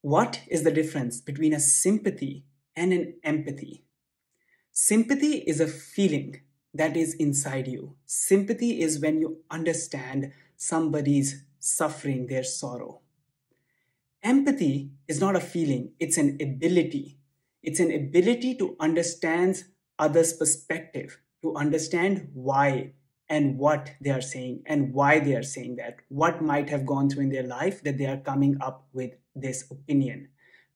What is the difference between a sympathy and an empathy? Sympathy is a feeling that is inside you. Sympathy is when you understand somebody's suffering, their sorrow. Empathy is not a feeling, it's an ability. It's an ability to understand others' perspective, to understand why and what they are saying and why they are saying that, what might have gone through in their life that they are coming up with this opinion.